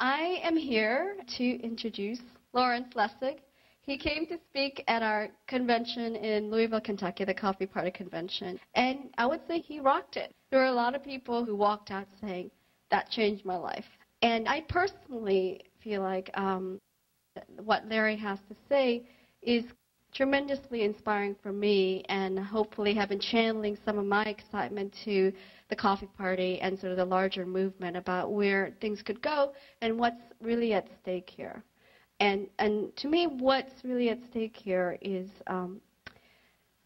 I am here to introduce Lawrence Lessig. He came to speak at our convention in Louisville, Kentucky, the Coffee Party Convention, and I would say he rocked it. There were a lot of people who walked out saying, that changed my life. And I personally feel like um, what Larry has to say is tremendously inspiring for me and hopefully have been channeling some of my excitement to the coffee party and sort of the larger movement about where things could go and what's really at stake here. And, and to me, what's really at stake here is um,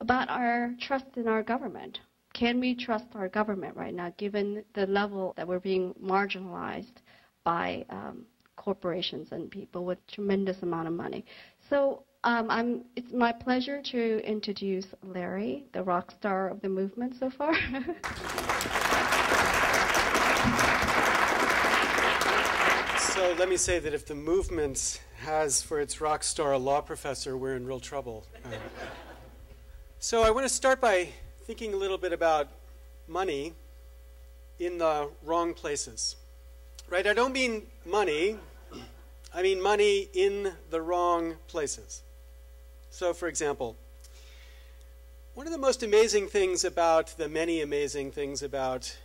about our trust in our government. Can we trust our government right now, given the level that we're being marginalized by um, corporations and people with tremendous amount of money? So um, I'm, it's my pleasure to introduce Larry, the rock star of the movement so far. so let me say that if the movement has for its rock star a law professor, we're in real trouble. Um, so I want to start by thinking a little bit about money in the wrong places. Right? I don't mean money, I mean money in the wrong places. So, for example, one of the most amazing things about the many amazing things about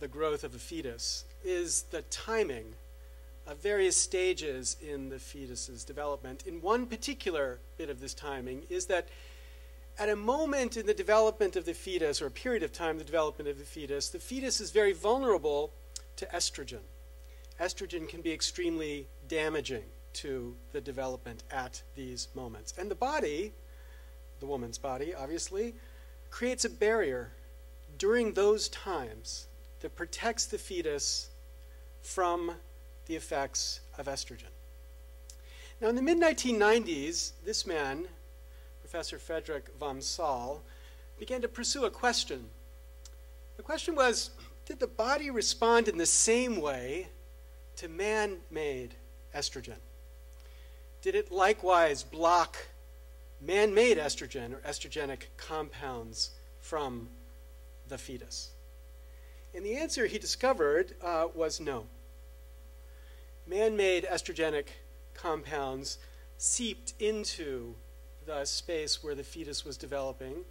the growth of a fetus is the timing of various stages in the fetus's development. In one particular bit of this timing is that at a moment in the development of the fetus, or a period of time, the development of the fetus, the fetus is very vulnerable to estrogen. Estrogen can be extremely damaging to the development at these moments. And the body, the woman's body, obviously, creates a barrier during those times that protects the fetus from the effects of estrogen. Now, in the mid 1990s, this man, Professor Frederick vom Saal, began to pursue a question. The question was Did the body respond in the same way to man made estrogen? Did it likewise block man made estrogen or estrogenic compounds from the fetus? And the answer he discovered uh, was no. Man made estrogenic compounds seeped into the space where the fetus was developing,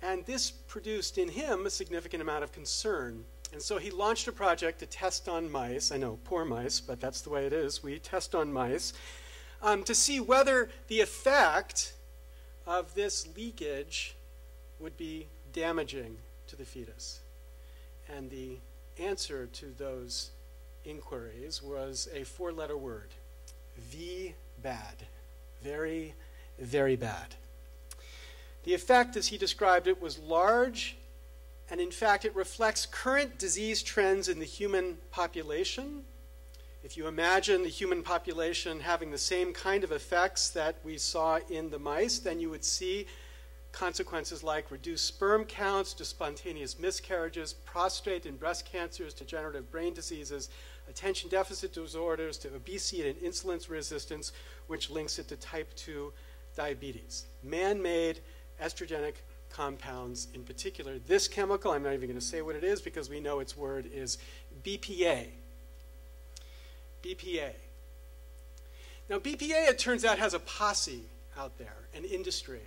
and this produced in him a significant amount of concern. And so he launched a project to test on mice. I know, poor mice, but that's the way it is. We test on mice um, to see whether the effect of this leakage would be damaging to the fetus. And the answer to those inquiries was a four letter word V bad. Very, very bad. The effect, as he described it, was large, and in fact, it reflects current disease trends in the human population if you imagine the human population having the same kind of effects that we saw in the mice, then you would see consequences like reduced sperm counts to spontaneous miscarriages, prostate and breast cancers, degenerative brain diseases, attention deficit disorders, to obesity and insulin resistance, which links it to type 2 diabetes. Man made estrogenic compounds, in particular, this chemical, I'm not even going to say what it is because we know its word is BPA, BPA. Now, BPA, it turns out, has a posse out there, an industry.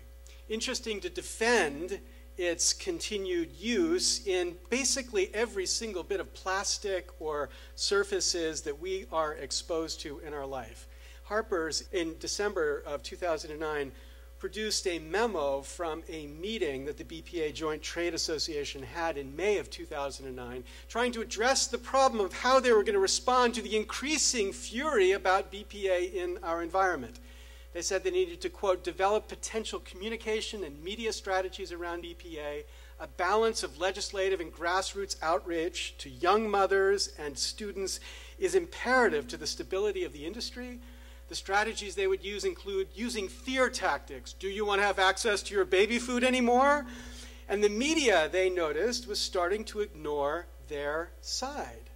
Interesting to defend its continued use in basically every single bit of plastic or surfaces that we are exposed to in our life. Harper's, in December of 2009, produced a memo from a meeting that the BPA Joint Trade Association had in May of 2009, trying to address the problem of how they were going to respond to the increasing fury about BPA in our environment. They said they needed to, quote, develop potential communication and media strategies around BPA, a balance of legislative and grassroots outreach to young mothers and students is imperative to the stability of the industry the strategies they would use include using fear tactics. Do you want to have access to your baby food anymore? And the media, they noticed, was starting to ignore their side.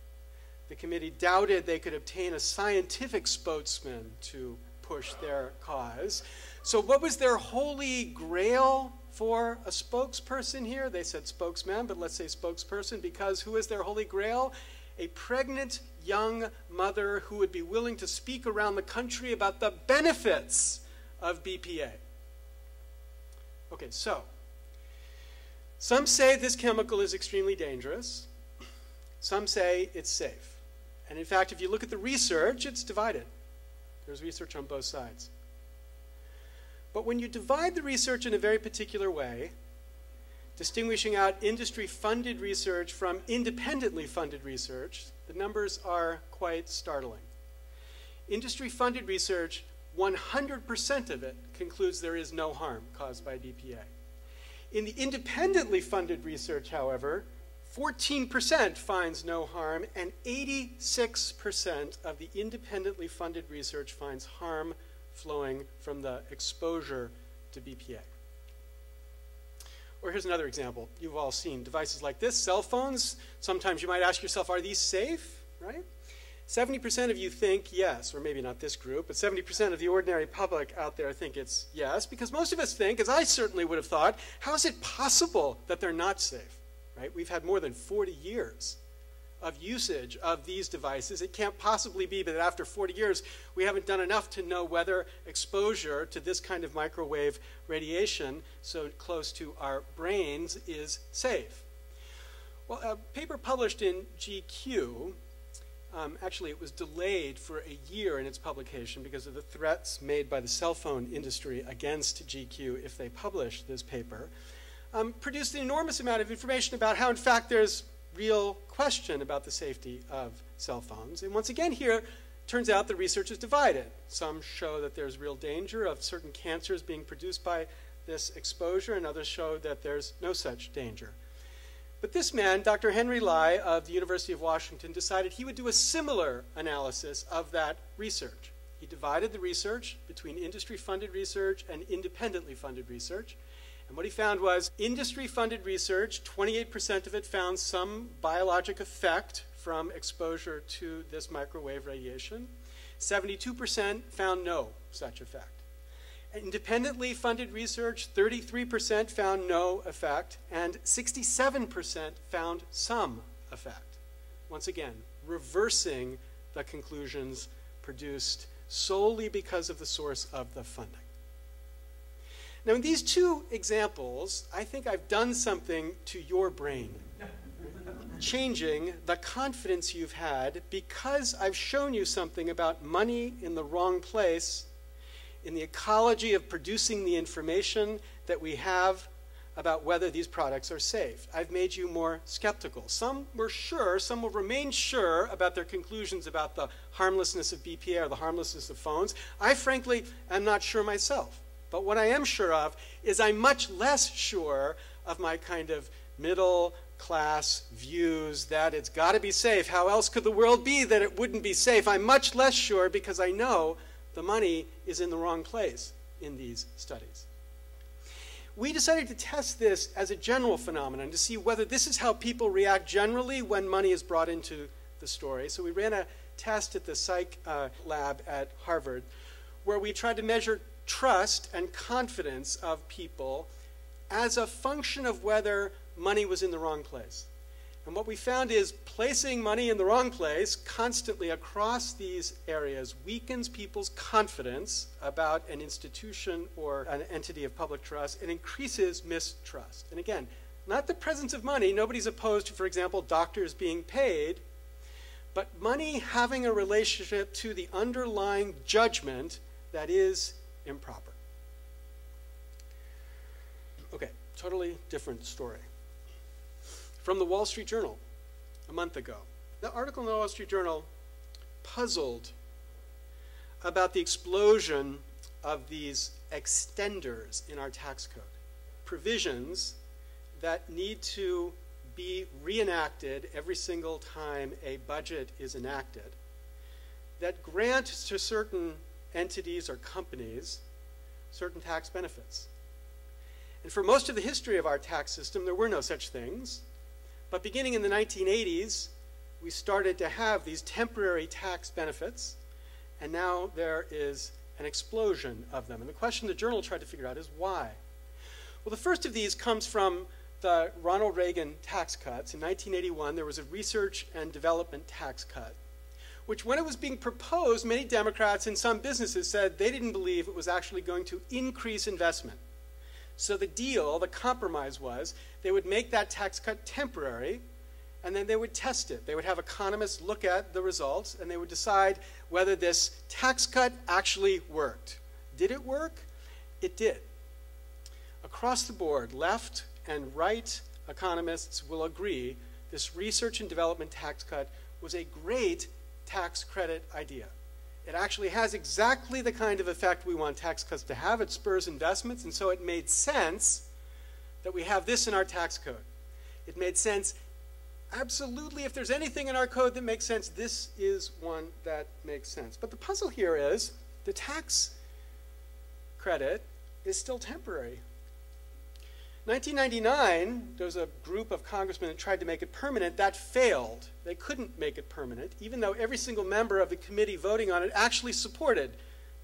The committee doubted they could obtain a scientific spokesman to push their cause. So, what was their holy grail for a spokesperson here? They said spokesman, but let's say spokesperson because who is their holy grail? A pregnant young mother who would be willing to speak around the country about the benefits of BPA. Okay, so some say this chemical is extremely dangerous. Some say it's safe. And in fact, if you look at the research, it's divided. There's research on both sides. But when you divide the research in a very particular way, distinguishing out industry funded research from independently funded research, the numbers are quite startling. Industry funded research, 100% of it concludes there is no harm caused by BPA. In the independently funded research, however, 14% finds no harm, and 86% of the independently funded research finds harm flowing from the exposure to BPA. Or here's another example. You've all seen devices like this, cell phones. Sometimes you might ask yourself, are these safe, right? 70% of you think yes, or maybe not this group, but 70% of the ordinary public out there think it's yes, because most of us think, as I certainly would have thought, how is it possible that they're not safe, right? We've had more than 40 years of usage of these devices. It can't possibly be that after 40 years, we haven't done enough to know whether exposure to this kind of microwave radiation so close to our brains is safe. Well, a paper published in GQ, um, actually, it was delayed for a year in its publication because of the threats made by the cell phone industry against GQ if they published this paper. Um, produced an enormous amount of information about how, in fact, there's real question about the safety of cell phones. And once again, here, turns out the research is divided. Some show that there's real danger of certain cancers being produced by this exposure, and others show that there's no such danger. But this man, Dr. Henry Lai of the University of Washington, decided he would do a similar analysis of that research. He divided the research between industry funded research and independently funded research. And what he found was industry funded research, 28% of it found some biologic effect from exposure to this microwave radiation. 72% found no such effect. Independently funded research, 33% found no effect, and 67% found some effect. Once again, reversing the conclusions produced solely because of the source of the funding. Now, in these two examples, I think I've done something to your brain, changing the confidence you've had because I've shown you something about money in the wrong place, in the ecology of producing the information that we have about whether these products are safe. I've made you more skeptical. Some were sure, some will remain sure about their conclusions about the harmlessness of BPA or the harmlessness of phones. I frankly am not sure myself. But what I am sure of is I'm much less sure of my kind of middle class views that it's got to be safe. How else could the world be that it wouldn't be safe? I'm much less sure because I know the money is in the wrong place in these studies. We decided to test this as a general phenomenon to see whether this is how people react generally when money is brought into the story. So we ran a test at the psych uh, lab at Harvard where we tried to measure trust and confidence of people as a function of whether money was in the wrong place. And what we found is placing money in the wrong place constantly across these areas weakens people's confidence about an institution or an entity of public trust and increases mistrust. And again, not the presence of money. Nobody's opposed to, for example, doctors being paid. But money having a relationship to the underlying judgment that is improper. Okay, totally different story. From the Wall Street Journal a month ago. The article in the Wall Street Journal puzzled about the explosion of these extenders in our tax code, provisions that need to be reenacted every single time a budget is enacted, that grant to certain entities or companies certain tax benefits. And for most of the history of our tax system, there were no such things. But beginning in the 1980s, we started to have these temporary tax benefits, and now there is an explosion of them. And the question the journal tried to figure out is why? Well, the first of these comes from the Ronald Reagan tax cuts. In 1981, there was a research and development tax cut which, when it was being proposed, many Democrats and some businesses said they didn't believe it was actually going to increase investment. So the deal, the compromise was they would make that tax cut temporary and then they would test it. They would have economists look at the results and they would decide whether this tax cut actually worked. Did it work? It did. Across the board, left and right economists will agree this research and development tax cut was a great tax credit idea. It actually has exactly the kind of effect we want tax cuts to have. It spurs investments, and so it made sense that we have this in our tax code. It made sense absolutely, if there's anything in our code that makes sense, this is one that makes sense. But the puzzle here is the tax credit is still temporary. 1999, there was a group of congressmen that tried to make it permanent. That failed. They couldn't make it permanent, even though every single member of the committee voting on it actually supported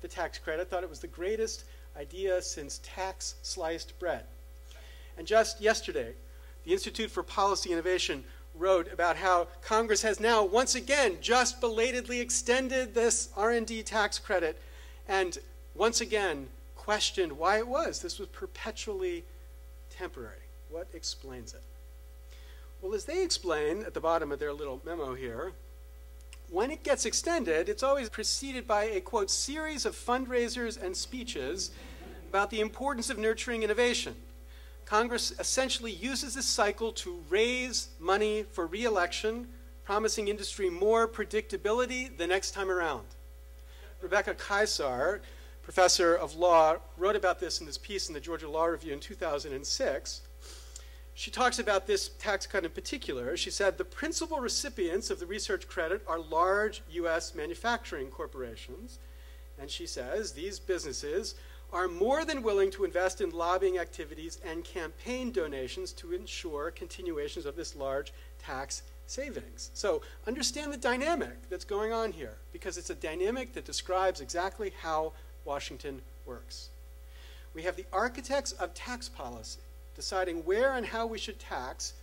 the tax credit, thought it was the greatest idea since tax sliced bread. And just yesterday, the Institute for Policy Innovation wrote about how Congress has now once again just belatedly extended this R&D tax credit and once again questioned why it was. This was perpetually temporary. What explains it? Well, as they explain at the bottom of their little memo here, when it gets extended, it's always preceded by a quote series of fundraisers and speeches about the importance of nurturing innovation. Congress essentially uses this cycle to raise money for reelection, promising industry more predictability the next time around. Rebecca Kysar professor of law, wrote about this in this piece in the Georgia Law Review in 2006. She talks about this tax cut in particular. She said the principal recipients of the research credit are large U.S. manufacturing corporations. And she says these businesses are more than willing to invest in lobbying activities and campaign donations to ensure continuations of this large tax savings. So understand the dynamic that's going on here because it's a dynamic that describes exactly how Washington works. We have the architects of tax policy deciding where and how we should tax,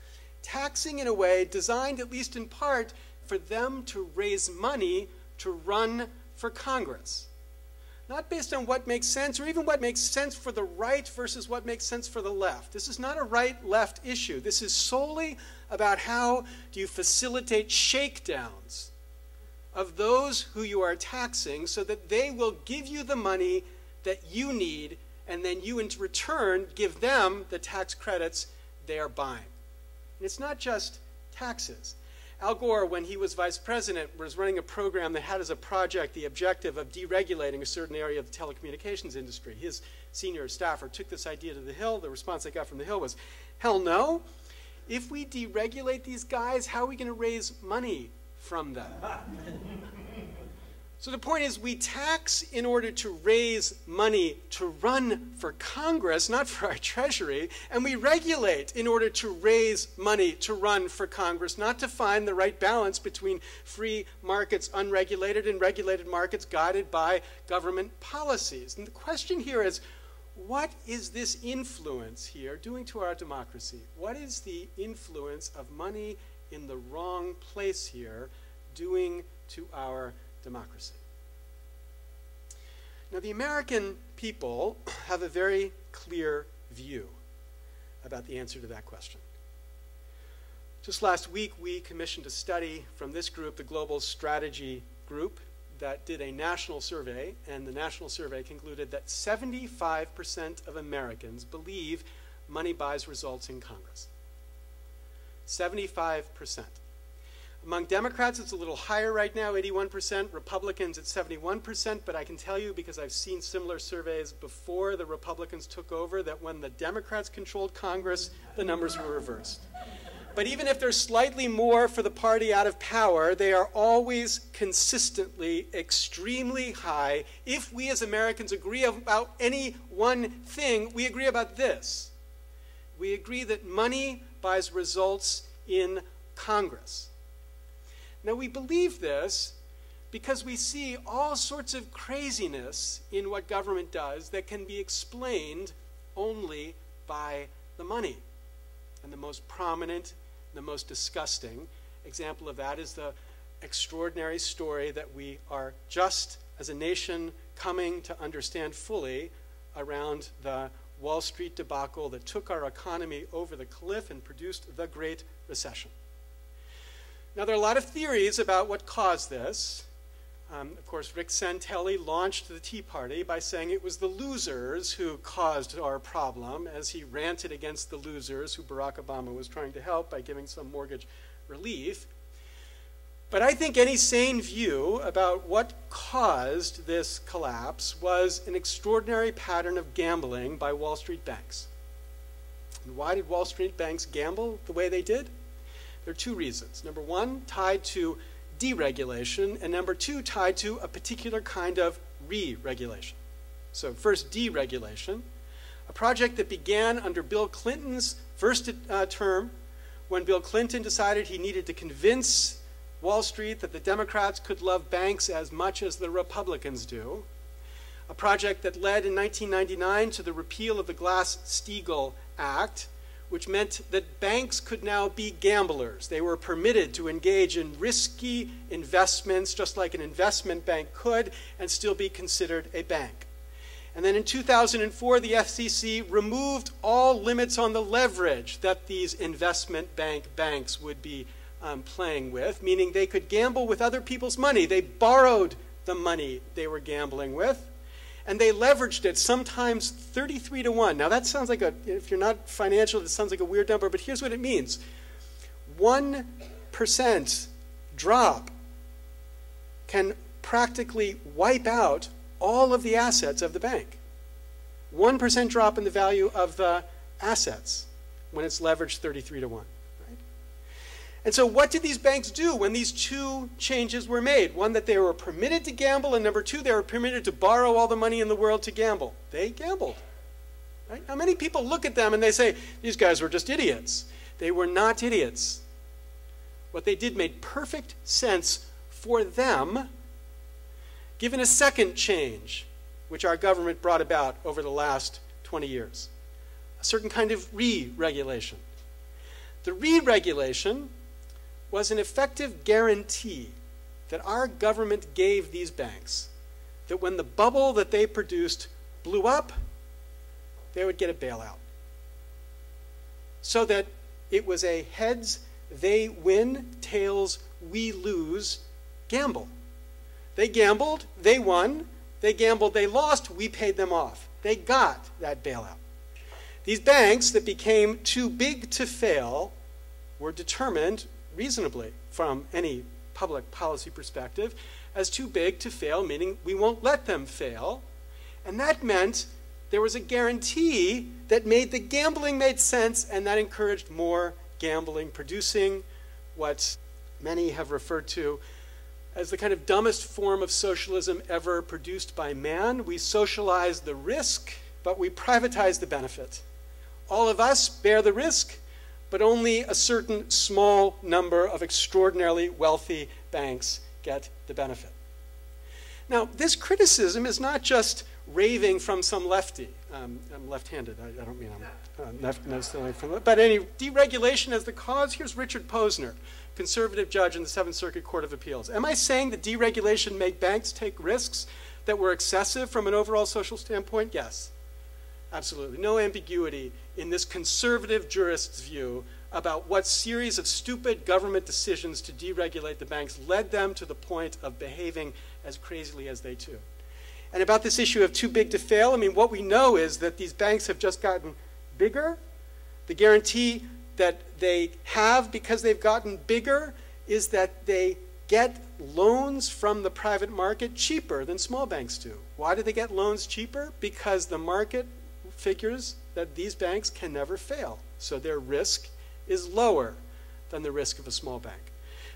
taxing in a way designed, at least in part, for them to raise money to run for Congress. Not based on what makes sense or even what makes sense for the right versus what makes sense for the left. This is not a right left issue. This is solely about how do you facilitate shakedowns of those who you are taxing so that they will give you the money that you need, and then you, in return, give them the tax credits they are buying. And it's not just taxes. Al Gore, when he was vice president, was running a program that had as a project the objective of deregulating a certain area of the telecommunications industry. His senior staffer took this idea to the Hill. The response they got from the Hill was, hell no. If we deregulate these guys, how are we going to raise money from them. so the point is, we tax in order to raise money to run for Congress, not for our Treasury, and we regulate in order to raise money to run for Congress, not to find the right balance between free markets, unregulated, and regulated markets guided by government policies. And the question here is, what is this influence here doing to our democracy? What is the influence of money in the wrong place here doing to our democracy? Now, the American people have a very clear view about the answer to that question. Just last week, we commissioned a study from this group, the Global Strategy Group, that did a national survey, and the national survey concluded that 75% of Americans believe money buys results in Congress. 75%. Among Democrats, it's a little higher right now, 81%. Republicans, it's 71%. But I can tell you, because I've seen similar surveys before the Republicans took over, that when the Democrats controlled Congress, the numbers were reversed. But even if there's slightly more for the party out of power, they are always consistently extremely high. If we as Americans agree about any one thing, we agree about this. We agree that money results in Congress. Now, we believe this because we see all sorts of craziness in what government does that can be explained only by the money. And the most prominent, the most disgusting example of that is the extraordinary story that we are just as a nation coming to understand fully around the Wall Street debacle that took our economy over the cliff and produced the Great Recession. Now, there are a lot of theories about what caused this. Um, of course, Rick Santelli launched the Tea Party by saying it was the losers who caused our problem, as he ranted against the losers who Barack Obama was trying to help by giving some mortgage relief. But I think any sane view about what caused this collapse was an extraordinary pattern of gambling by Wall Street banks. And why did Wall Street banks gamble the way they did? There are two reasons. Number one, tied to deregulation, and number two, tied to a particular kind of re regulation. So, first, deregulation, a project that began under Bill Clinton's first uh, term when Bill Clinton decided he needed to convince Wall Street that the Democrats could love banks as much as the Republicans do. A project that led in 1999 to the repeal of the Glass Steagall Act, which meant that banks could now be gamblers. They were permitted to engage in risky investments, just like an investment bank could, and still be considered a bank. And then in 2004, the SEC removed all limits on the leverage that these investment bank banks would be um, playing with, meaning they could gamble with other people's money. They borrowed the money they were gambling with and they leveraged it sometimes 33 to 1. Now, that sounds like a, if you're not financial, it sounds like a weird number, but here's what it means 1% drop can practically wipe out all of the assets of the bank. 1% drop in the value of the assets when it's leveraged 33 to 1. And so, what did these banks do when these two changes were made? One, that they were permitted to gamble, and number two, they were permitted to borrow all the money in the world to gamble. They gambled. Right? Now, many people look at them and they say, these guys were just idiots. They were not idiots. What they did made perfect sense for them, given a second change, which our government brought about over the last 20 years a certain kind of re regulation. The re regulation was an effective guarantee that our government gave these banks that when the bubble that they produced blew up, they would get a bailout. So that it was a heads, they win, tails, we lose gamble. They gambled, they won. They gambled, they lost, we paid them off. They got that bailout. These banks that became too big to fail were determined reasonably from any public policy perspective as too big to fail, meaning we won't let them fail. And that meant there was a guarantee that made the gambling made sense and that encouraged more gambling, producing what many have referred to as the kind of dumbest form of socialism ever produced by man. We socialize the risk, but we privatize the benefit. All of us bear the risk, but only a certain small number of extraordinarily wealthy banks get the benefit. Now, this criticism is not just raving from some lefty. Um, I'm left handed, I, I, don't mean I'm uh, necessarily from But any deregulation as the cause, here's Richard Posner, conservative judge in the Seventh Circuit Court of Appeals. Am I saying that deregulation made banks take risks that were excessive from an overall social standpoint? Yes. Absolutely. No ambiguity in this conservative jurist's view about what series of stupid government decisions to deregulate the banks led them to the point of behaving as crazily as they do. And about this issue of too big to fail, I mean, what we know is that these banks have just gotten bigger. The guarantee that they have because they've gotten bigger is that they get loans from the private market cheaper than small banks do. Why do they get loans cheaper? Because the market figures that these banks can never fail. So their risk is lower than the risk of a small bank.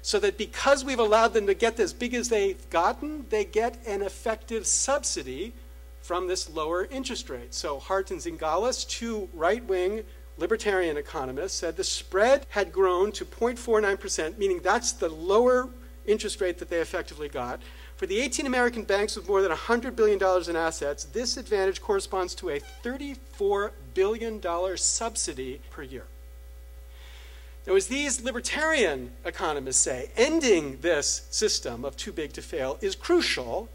So that because we've allowed them to get as big as they've gotten, they get an effective subsidy from this lower interest rate. So Hart and Zingales, two right wing libertarian economists, said the spread had grown to 0.49%, meaning that's the lower interest rate that they effectively got. For the 18 American banks with more than $100 billion in assets, this advantage corresponds to a $34 billion subsidy per year. Now, as these libertarian economists say, ending this system of too big to fail is crucial.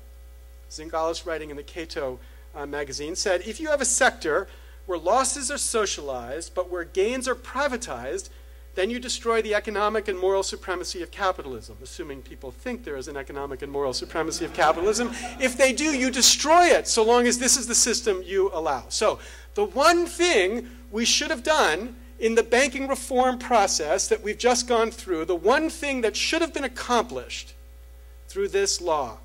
Zingales, writing in the Cato uh, magazine, said if you have a sector where losses are socialized but where gains are privatized, then you destroy the economic and moral supremacy of capitalism, assuming people think there is an economic and moral supremacy of capitalism. If they do, you destroy it, so long as this is the system you allow. So, the one thing we should have done in the banking reform process that we've just gone through, the one thing that should have been accomplished through this law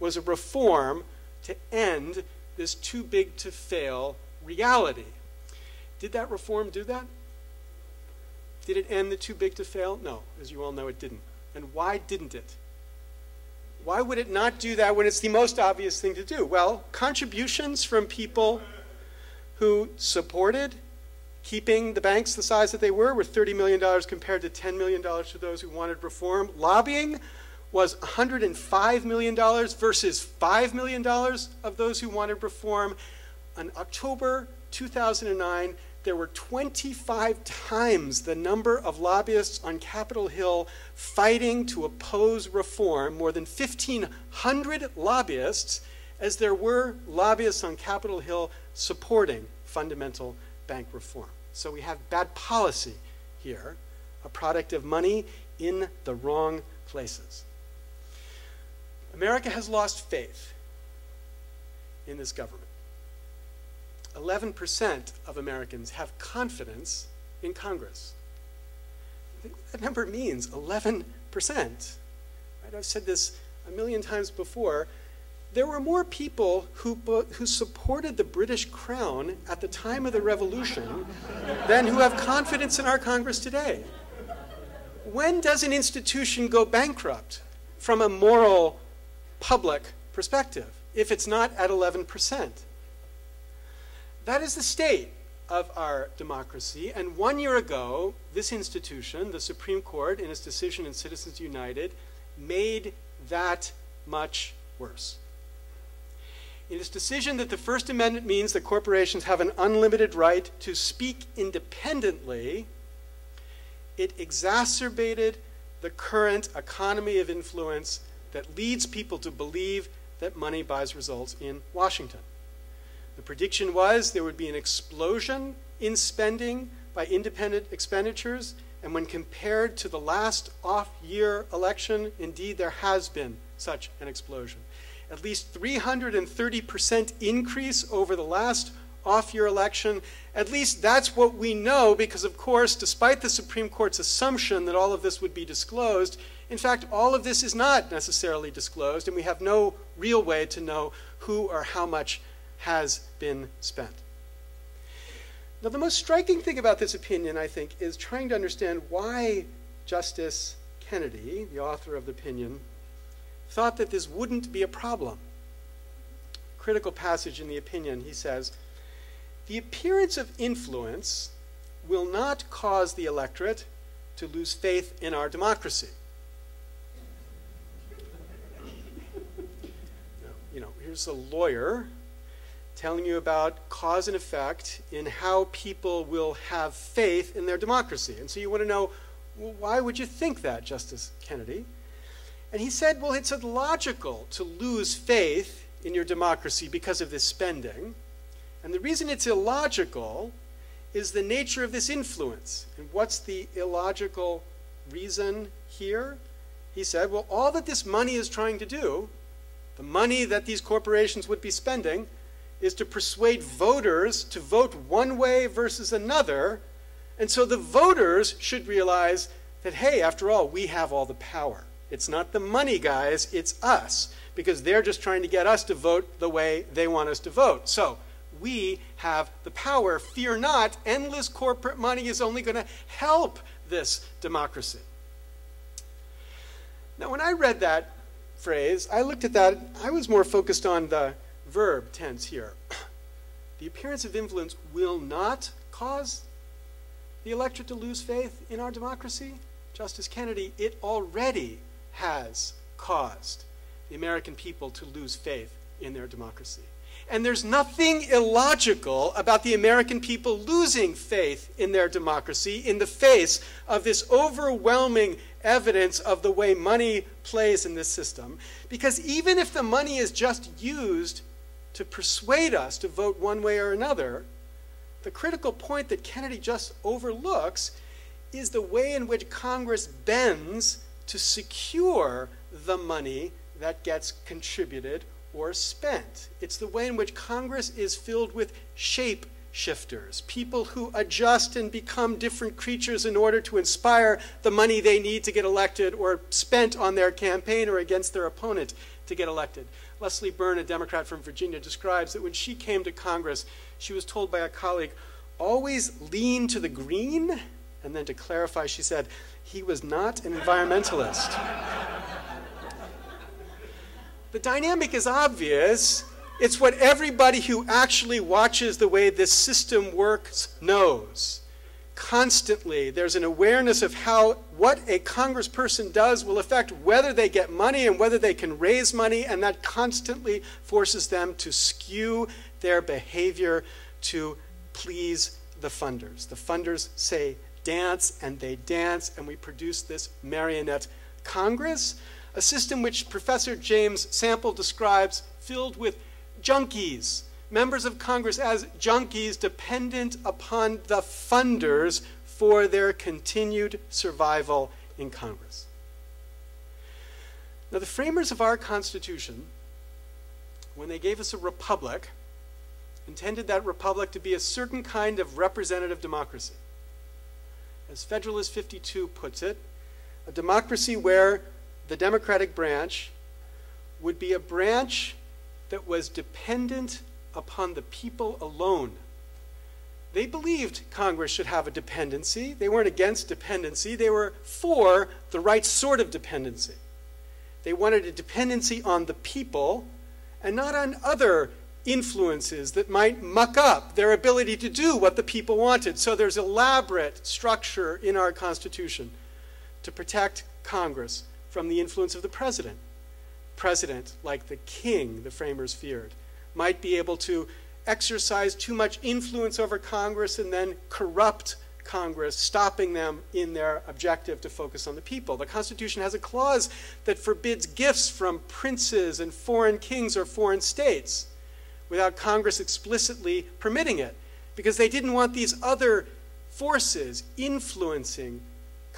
was a reform to end this too big to fail reality. Did that reform do that? Did it end the too big to fail? No. As you all know, it didn't. And why didn't it? Why would it not do that when it's the most obvious thing to do? Well, contributions from people who supported keeping the banks the size that they were were $30 million compared to $10 million to those who wanted reform. Lobbying was $105 million versus $5 million of those who wanted reform. On October 2009, there were 25 times the number of lobbyists on Capitol Hill fighting to oppose reform, more than 1,500 lobbyists, as there were lobbyists on Capitol Hill supporting fundamental bank reform. So we have bad policy here, a product of money in the wrong places. America has lost faith in this government. 11% of Americans have confidence in Congress. That number means 11%. Right? I've said this a million times before. There were more people who, who supported the British crown at the time of the revolution than who have confidence in our Congress today. When does an institution go bankrupt from a moral public perspective if it's not at 11%? That is the state of our democracy. And one year ago, this institution, the Supreme Court, in its decision in Citizens United, made that much worse. In its decision that the First Amendment means that corporations have an unlimited right to speak independently, it exacerbated the current economy of influence that leads people to believe that money buys results in Washington. The prediction was there would be an explosion in spending by independent expenditures, and when compared to the last off year election, indeed there has been such an explosion. At least 330% increase over the last off year election. At least that's what we know, because of course, despite the Supreme Court's assumption that all of this would be disclosed, in fact, all of this is not necessarily disclosed, and we have no real way to know who or how much has been spent. Now, the most striking thing about this opinion, I think, is trying to understand why Justice Kennedy, the author of the opinion, thought that this wouldn't be a problem. Critical passage in the opinion, he says The appearance of influence will not cause the electorate to lose faith in our democracy. You know, here's a lawyer telling you about cause and effect in how people will have faith in their democracy. And so you want to know, well, why would you think that, Justice Kennedy? And he said, well, it's illogical to lose faith in your democracy because of this spending. And the reason it's illogical is the nature of this influence. And what's the illogical reason here? He said, well, all that this money is trying to do, the money that these corporations would be spending, is to persuade voters to vote one way versus another. And so the voters should realize that, hey, after all, we have all the power. It's not the money guys, it's us, because they're just trying to get us to vote the way they want us to vote. So we have the power. Fear not, endless corporate money is only going to help this democracy. Now, when I read that phrase, I looked at that, I was more focused on the verb tense here. The appearance of influence will not cause the electorate to lose faith in our democracy. Justice Kennedy, it already has caused the American people to lose faith in their democracy. And there's nothing illogical about the American people losing faith in their democracy in the face of this overwhelming evidence of the way money plays in this system. Because even if the money is just used to persuade us to vote one way or another, the critical point that Kennedy just overlooks is the way in which Congress bends to secure the money that gets contributed or spent. It's the way in which Congress is filled with shape shifters, people who adjust and become different creatures in order to inspire the money they need to get elected or spent on their campaign or against their opponent to get elected. Leslie Byrne, a Democrat from Virginia, describes that when she came to Congress, she was told by a colleague, always lean to the green. And then to clarify, she said, he was not an environmentalist. the dynamic is obvious. It's what everybody who actually watches the way this system works knows. Constantly, there's an awareness of how what a congressperson does will affect whether they get money and whether they can raise money, and that constantly forces them to skew their behavior to please the funders. The funders say dance, and they dance, and we produce this marionette Congress, a system which Professor James Sample describes filled with junkies, members of Congress as junkies dependent upon the funders for their continued survival in Congress. Now, the framers of our Constitution, when they gave us a republic, intended that republic to be a certain kind of representative democracy. As Federalist 52 puts it, a democracy where the Democratic branch would be a branch that was dependent upon the people alone. They believed Congress should have a dependency. They weren't against dependency, they were for the right sort of dependency. They wanted a dependency on the people and not on other influences that might muck up their ability to do what the people wanted. So there's elaborate structure in our Constitution to protect Congress from the influence of the president. President, like the king the framers feared, might be able to exercise too much influence over Congress and then corrupt Congress, stopping them in their objective to focus on the people. The Constitution has a clause that forbids gifts from princes and foreign kings or foreign states without Congress explicitly permitting it because they didn't want these other forces influencing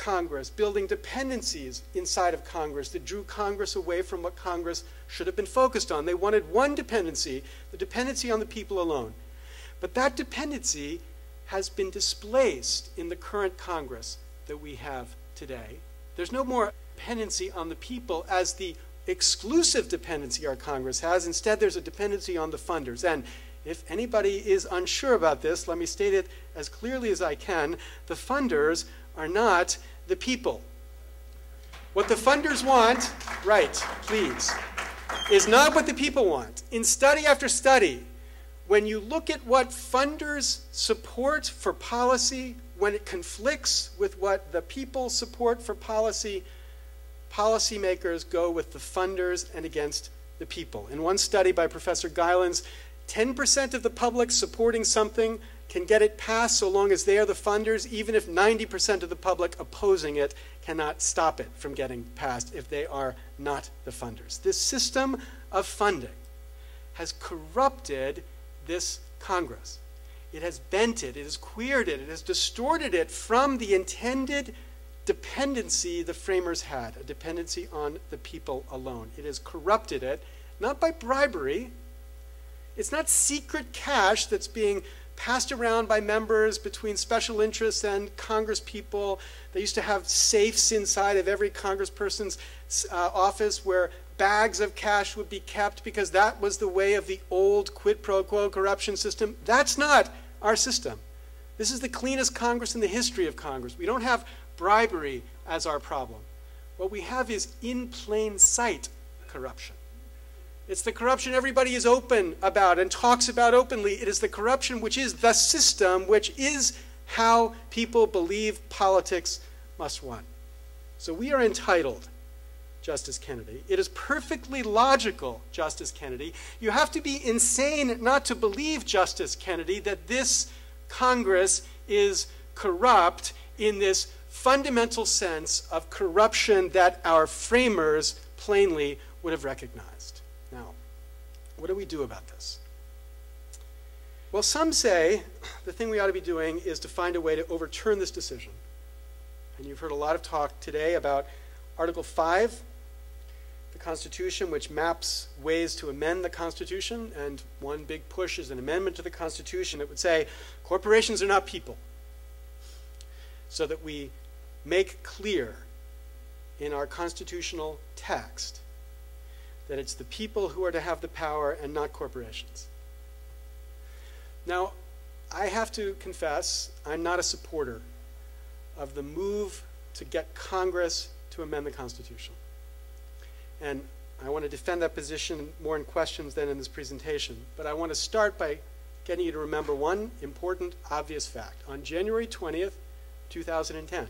Congress, building dependencies inside of Congress that drew Congress away from what Congress should have been focused on. They wanted one dependency, the dependency on the people alone. But that dependency has been displaced in the current Congress that we have today. There's no more dependency on the people as the exclusive dependency our Congress has. Instead, there's a dependency on the funders. And if anybody is unsure about this, let me state it as clearly as I can. The funders are not the people. What the funders want, right, please, is not what the people want. In study after study, when you look at what funders support for policy, when it conflicts with what the people support for policy, policymakers go with the funders and against the people. In one study by Professor Gilens, 10% of the public supporting something can get it passed so long as they are the funders, even if 90% of the public opposing it cannot stop it from getting passed if they are not the funders. This system of funding has corrupted this Congress. It has bent it, it has queered it, it has distorted it from the intended dependency the framers had, a dependency on the people alone. It has corrupted it, not by bribery. It's not secret cash that's being passed around by members between special interests and Congress people. They used to have safes inside of every congressperson's uh, office where bags of cash would be kept because that was the way of the old quid pro quo corruption system. That's not our system. This is the cleanest Congress in the history of Congress. We don't have bribery as our problem. What we have is in plain sight corruption. It's the corruption everybody is open about and talks about openly. It is the corruption which is the system, which is how people believe politics must run. So we are entitled Justice Kennedy. It is perfectly logical, Justice Kennedy. You have to be insane not to believe, Justice Kennedy, that this Congress is corrupt in this fundamental sense of corruption that our framers plainly would have recognized. What do we do about this? Well, some say the thing we ought to be doing is to find a way to overturn this decision. And you've heard a lot of talk today about Article 5, the Constitution, which maps ways to amend the Constitution. And one big push is an amendment to the Constitution that would say corporations are not people. So that we make clear in our constitutional text that it's the people who are to have the power and not corporations. Now, I have to confess, I'm not a supporter of the move to get Congress to amend the Constitution. And I want to defend that position more in questions than in this presentation. But I want to start by getting you to remember one important, obvious fact. On January 20th, 2010,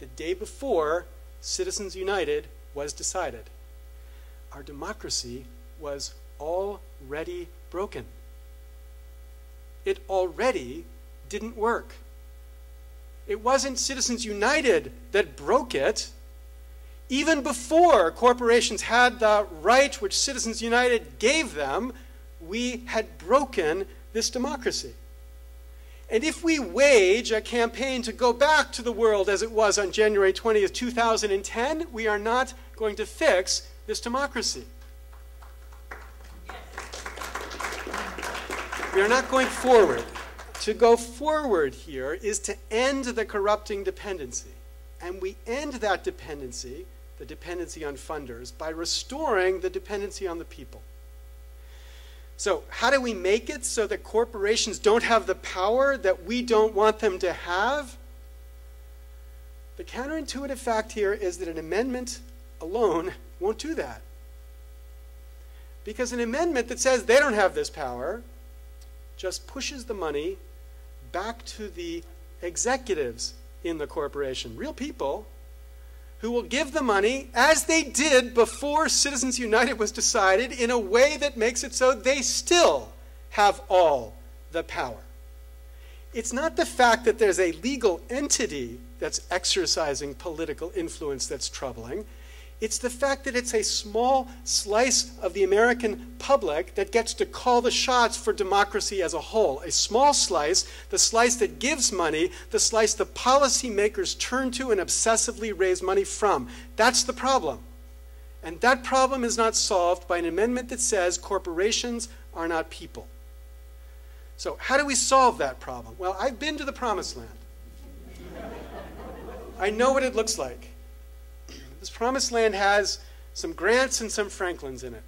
the day before Citizens United was decided, our democracy was already broken it already didn't work. It wasn't Citizens United that broke it. Even before corporations had the right which Citizens United gave them, we had broken this democracy. And if we wage a campaign to go back to the world as it was on January 20th, 2010, we are not going to fix this democracy. We are not going forward. To go forward here is to end the corrupting dependency. And we end that dependency, the dependency on funders, by restoring the dependency on the people. So, how do we make it so that corporations don't have the power that we don't want them to have? The counterintuitive fact here is that an amendment alone won't do that. Because an amendment that says they don't have this power just pushes the money back to the executives in the corporation, real people who will give the money as they did before Citizens United was decided in a way that makes it so they still have all the power. It's not the fact that there's a legal entity that's exercising political influence that's troubling. It's the fact that it's a small slice of the American public that gets to call the shots for democracy as a whole. A small slice, the slice that gives money, the slice the policymakers turn to and obsessively raise money from. That's the problem. And that problem is not solved by an amendment that says corporations are not people. So, how do we solve that problem? Well, I've been to the promised land. I know what it looks like. This promised land has some grants and some Franklins in it.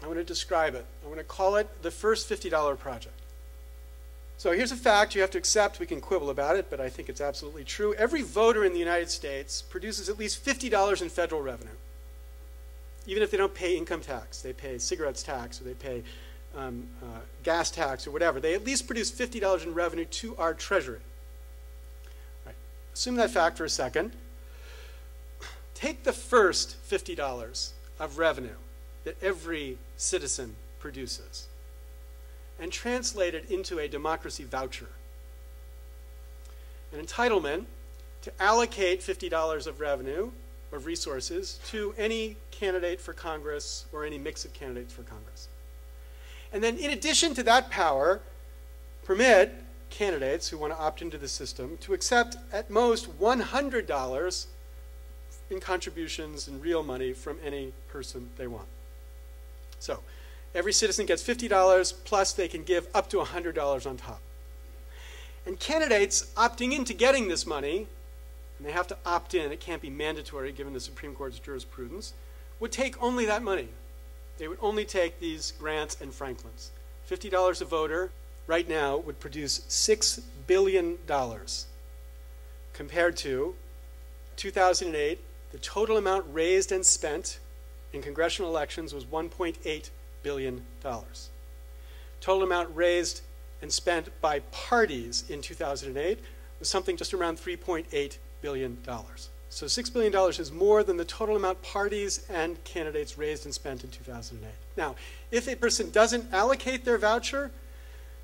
I want to describe it. I want to call it the first $50 project. So here's a fact you have to accept. We can quibble about it, but I think it's absolutely true. Every voter in the United States produces at least $50 in federal revenue. Even if they don't pay income tax, they pay cigarettes tax or they pay um, uh, gas tax or whatever. They at least produce $50 in revenue to our treasury. Right. Assume that fact for a second. Take the first $50 of revenue that every citizen produces and translate it into a democracy voucher. An entitlement to allocate $50 of revenue or resources to any candidate for Congress or any mix of candidates for Congress. And then, in addition to that power, permit candidates who want to opt into the system to accept at most $100 in contributions and real money from any person they want. So every citizen gets $50 plus they can give up to $100 on top. And candidates opting into getting this money, and they have to opt in, it can't be mandatory given the Supreme Court's jurisprudence, would take only that money. They would only take these grants and Franklins. $50 a voter right now would produce $6 billion compared to 2008 the total amount raised and spent in congressional elections was $1.8 billion. Total amount raised and spent by parties in 2008 was something just around $3.8 billion. So $6 billion is more than the total amount parties and candidates raised and spent in 2008. Now, if a person doesn't allocate their voucher,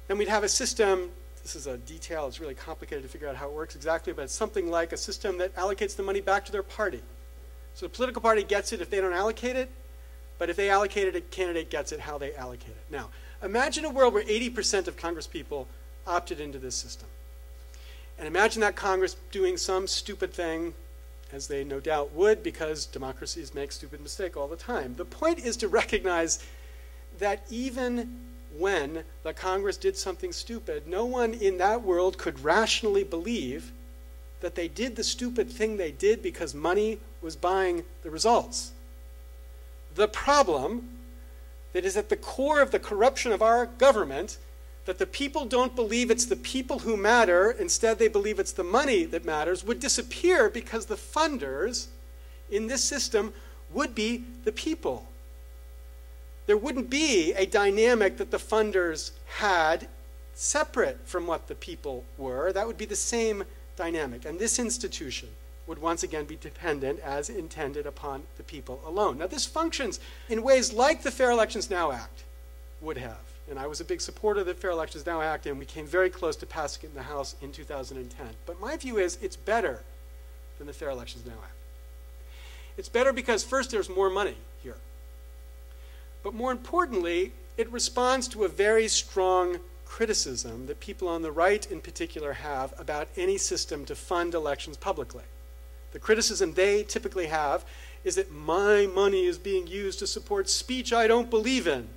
then we'd have a system. This is a detail, it's really complicated to figure out how it works exactly, but it's something like a system that allocates the money back to their party. So the political party gets it if they don't allocate it, but if they allocate it, a candidate gets it how they allocate it. Now, imagine a world where 80% of Congress people opted into this system. And imagine that Congress doing some stupid thing, as they no doubt would, because democracies make stupid mistakes all the time. The point is to recognize that even when the Congress did something stupid, no one in that world could rationally believe that they did the stupid thing they did because money was buying the results. The problem that is at the core of the corruption of our government that the people don't believe it's the people who matter, instead, they believe it's the money that matters, would disappear because the funders in this system would be the people. There wouldn't be a dynamic that the funders had separate from what the people were. That would be the same dynamic. And this institution would once again be dependent as intended upon the people alone. Now, this functions in ways like the Fair Elections Now Act would have and I was a big supporter of the Fair Elections Now Act, and we came very close to passing it in the House in 2010. But my view is it's better than the Fair Elections Now Act. It's better because, first, there's more money. But more importantly, it responds to a very strong criticism that people on the right in particular have about any system to fund elections publicly. The criticism they typically have is that my money is being used to support speech I don't believe in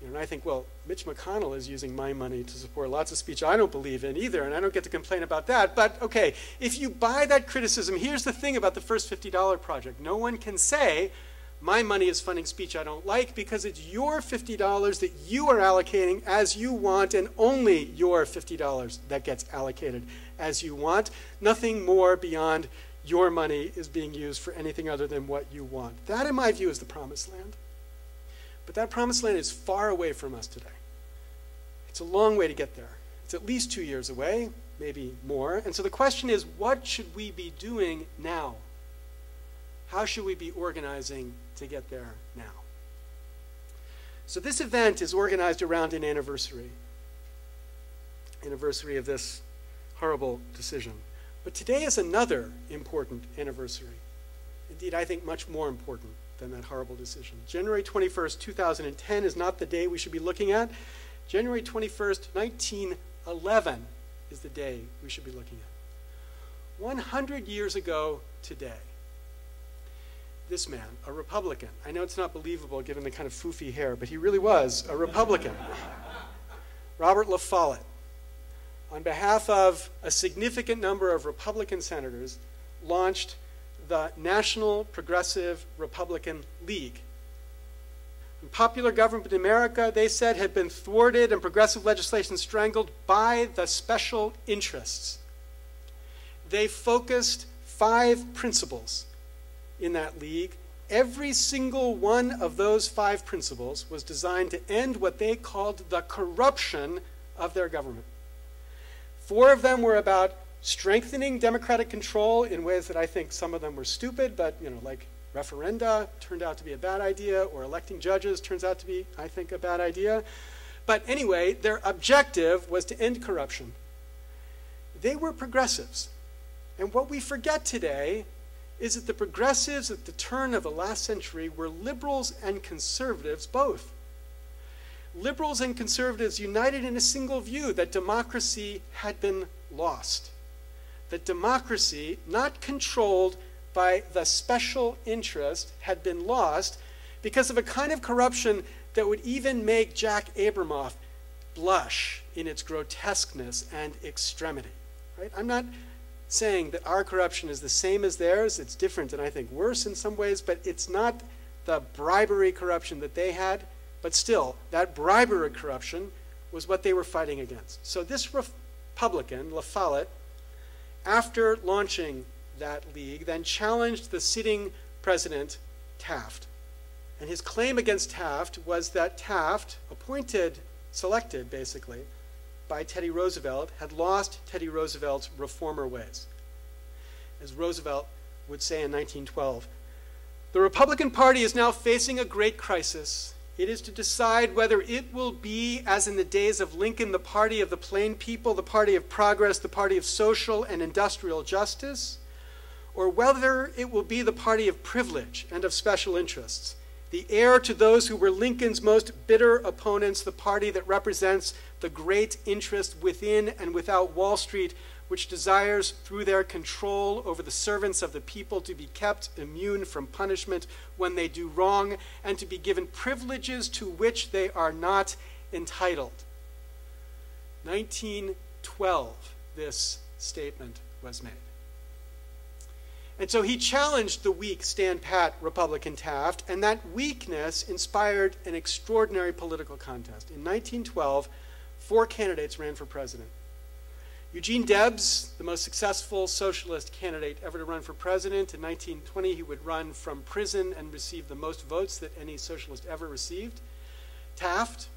you know, and I think, well, Mitch McConnell is using my money to support lots of speech I don't believe in either, and I don't get to complain about that. But okay, if you buy that criticism, here's the thing about the first $50 project no one can say, my money is funding speech I don't like because it's your $50 that you are allocating as you want, and only your $50 that gets allocated as you want. Nothing more beyond your money is being used for anything other than what you want. That, in my view, is the promised land. But that promised land is far away from us today. It's a long way to get there. It's at least two years away, maybe more. And so the question is what should we be doing now? How should we be organizing to get there now? So this event is organized around an anniversary. Anniversary of this horrible decision. But today is another important anniversary. Indeed, I think much more important than that horrible decision. January 21st, 2010 is not the day we should be looking at. January 21st, 1911 is the day we should be looking at. 100 years ago today, this man, a Republican, I know it's not believable given the kind of foofy hair, but he really was a Republican, Robert La Follette, on behalf of a significant number of Republican senators, launched the National Progressive Republican League. popular government in America, they said, had been thwarted and progressive legislation strangled by the special interests. They focused five principles in that league. Every single one of those five principles was designed to end what they called the corruption of their government. Four of them were about strengthening democratic control in ways that I think some of them were stupid, but you know, like referenda turned out to be a bad idea, or electing judges turns out to be, I think, a bad idea. But anyway, their objective was to end corruption. They were progressives. And what we forget today is that the progressives at the turn of the last century were liberals and conservatives both. Liberals and conservatives united in a single view that democracy had been lost that democracy, not controlled by the special interest, had been lost because of a kind of corruption that would even make Jack Abramoff blush in its grotesqueness and extremity. Right? I'm not saying that our corruption is the same as theirs. It's different and I think worse in some ways, but it's not the bribery corruption that they had. But still, that bribery corruption was what they were fighting against. So this Republican, La Follette, after launching that league, then challenged the sitting president, Taft. And his claim against Taft was that Taft, appointed, selected basically, by Teddy Roosevelt, had lost Teddy Roosevelt's reformer ways. As Roosevelt would say in 1912 The Republican Party is now facing a great crisis. It is to decide whether it will be, as in the days of Lincoln, the party of the plain people, the party of progress, the party of social and industrial justice, or whether it will be the party of privilege and of special interests, the heir to those who were Lincoln's most bitter opponents, the party that represents the great interest within and without Wall Street, which desires, through their control over the servants of the people, to be kept immune from punishment when they do wrong, and to be given privileges to which they are not entitled. 1912, this statement was made. And so he challenged the weak, stand pat Republican Taft, and that weakness inspired an extraordinary political contest. In 1912, four candidates ran for president. Eugene Debs, the most successful socialist candidate ever to run for president, in 1920 he would run from prison and receive the most votes that any socialist ever received. Taft,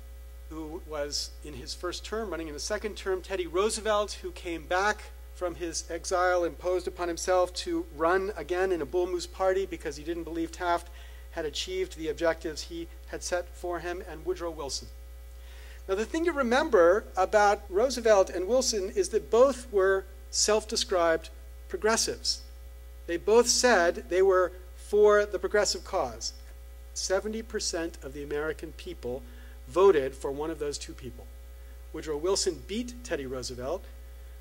who was in his first term, running in the second term. Teddy Roosevelt, who came back from his exile, imposed upon himself to run again in a bull moose party because he didn't believe Taft had achieved the objectives he had set for him, and Woodrow Wilson. Now, the thing to remember about Roosevelt and Wilson is that both were self described progressives. They both said they were for the progressive cause. 70% of the American people voted for one of those two people. Woodrow Wilson beat Teddy Roosevelt,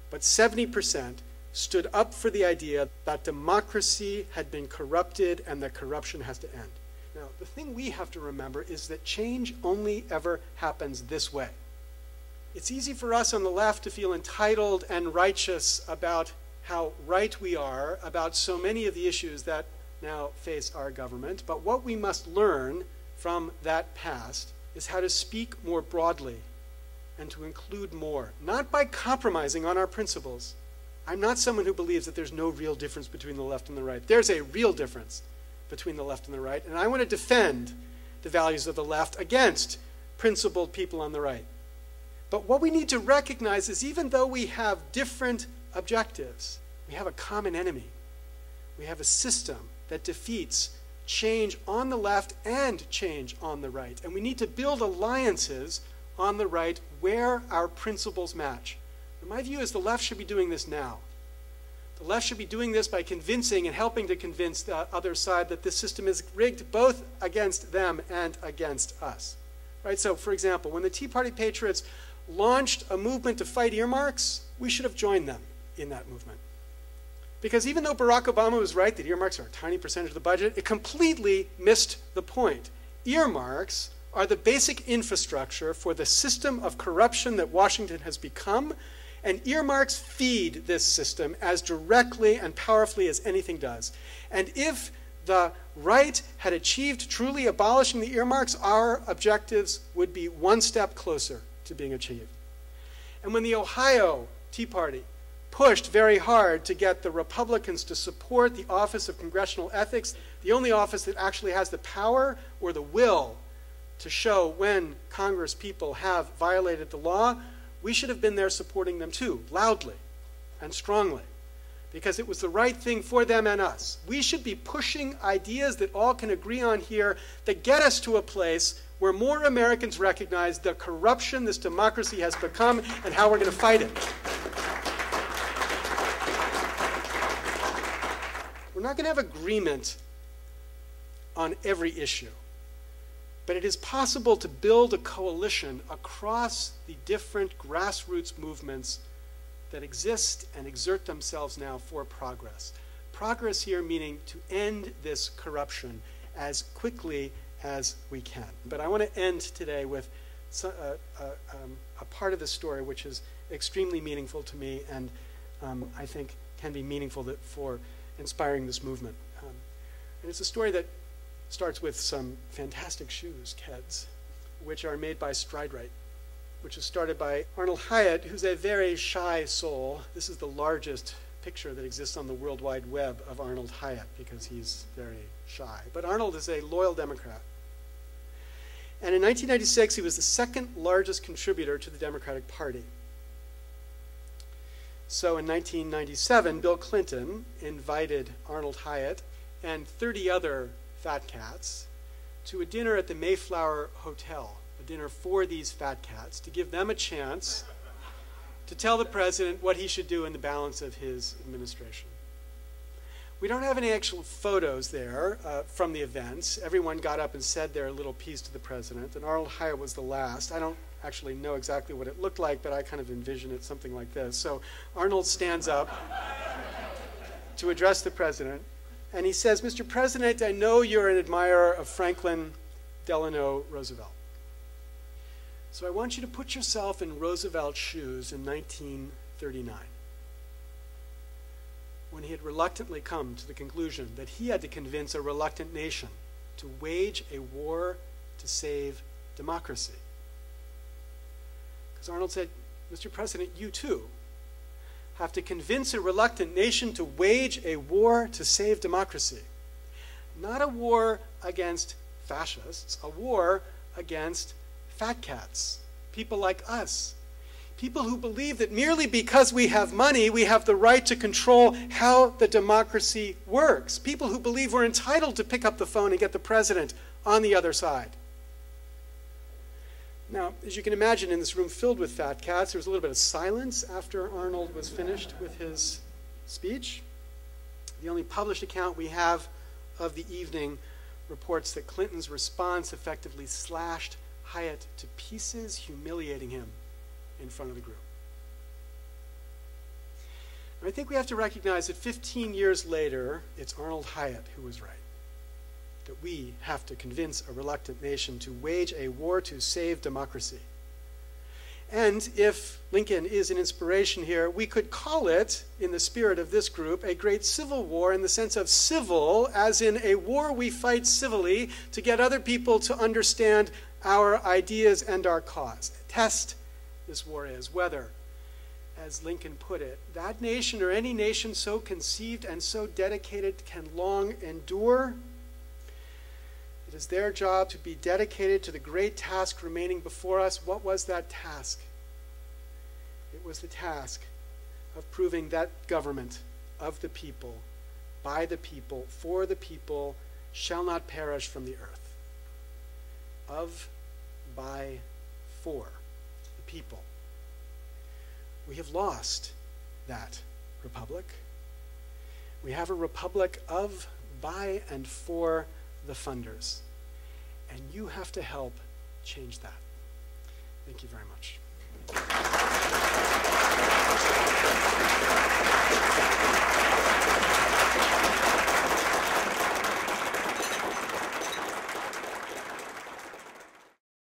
but 70% stood up for the idea that democracy had been corrupted and that corruption has to end. Now, the thing we have to remember is that change only ever happens this way. It's easy for us on the left to feel entitled and righteous about how right we are about so many of the issues that now face our government, but what we must learn from that past is how to speak more broadly and to include more, not by compromising on our principles. I'm not someone who believes that there's no real difference between the left and the right. There's a real difference between the left and the right, and I want to defend the values of the left against principled people on the right. But what we need to recognize is even though we have different objectives, we have a common enemy. We have a system that defeats change on the left and change on the right. And we need to build alliances on the right where our principles match. And my view is the left should be doing this now. The left should be doing this by convincing and helping to convince the other side that this system is rigged both against them and against us. Right? So, for example, when the Tea Party Patriots launched a movement to fight earmarks, we should have joined them in that movement. Because even though Barack Obama was right that earmarks are a tiny percentage of the budget, it completely missed the point. Earmarks are the basic infrastructure for the system of corruption that Washington has become and earmarks feed this system as directly and powerfully as anything does. And if the right had achieved truly abolishing the earmarks, our objectives would be one step closer to being achieved. And when the Ohio Tea Party pushed very hard to get the Republicans to support the Office of Congressional Ethics, the only office that actually has the power or the will to show when Congress people have violated the law, we should have been there supporting them too, loudly and strongly, because it was the right thing for them and us. We should be pushing ideas that all can agree on here that get us to a place where more Americans recognize the corruption this democracy has become and how we're going to fight it. We're not going to have agreement on every issue. But it is possible to build a coalition across the different grassroots movements that exist and exert themselves now for progress. Progress here meaning to end this corruption as quickly as we can. But I want to end today with uh, uh, um, a part of the story which is extremely meaningful to me and um, I think can be meaningful for inspiring this movement. Um, and it's a story that starts with some fantastic shoes, Keds, which are made by Stride-Rite, which is started by Arnold Hyatt, who's a very shy soul. This is the largest picture that exists on the World Wide Web of Arnold Hyatt because he's very shy. But Arnold is a loyal Democrat. And in 1996, he was the second largest contributor to the Democratic Party. So in 1997, Bill Clinton invited Arnold Hyatt and 30 other fat cats to a dinner at the Mayflower Hotel, a dinner for these fat cats, to give them a chance to tell the president what he should do in the balance of his administration. We don't have any actual photos there uh, from the events. Everyone got up and said their little piece to the president, and Arnold Hyatt was the last. I don't actually know exactly what it looked like, but I kind of envision it something like this. So Arnold stands up to address the president, and he says, Mr. President, I know you're an admirer of Franklin Delano Roosevelt. So I want you to put yourself in Roosevelt's shoes in 1939 when he had reluctantly come to the conclusion that he had to convince a reluctant nation to wage a war to save democracy. Because Arnold said, Mr. President, you too have to convince a reluctant nation to wage a war to save democracy. Not a war against fascists, a war against fat cats, people like us. People who believe that merely because we have money, we have the right to control how the democracy works. People who believe we're entitled to pick up the phone and get the president on the other side. Now, as you can imagine, in this room filled with fat cats, there was a little bit of silence after Arnold was finished with his speech. The only published account we have of the evening reports that Clinton's response effectively slashed Hyatt to pieces, humiliating him in front of the group. And I think we have to recognize that 15 years later, it's Arnold Hyatt who was right. That we have to convince a reluctant nation to wage a war to save democracy. And if Lincoln is an inspiration here, we could call it, in the spirit of this group, a great civil war in the sense of civil, as in a war we fight civilly to get other people to understand our ideas and our cause. Test this war is whether, as Lincoln put it, that nation or any nation so conceived and so dedicated can long endure. It is their job to be dedicated to the great task remaining before us. What was that task? It was the task of proving that government of the people, by the people, for the people, shall not perish from the earth of, by, for the people. We have lost that republic. We have a republic of, by, and for the funders. And you have to help change that. Thank you very much.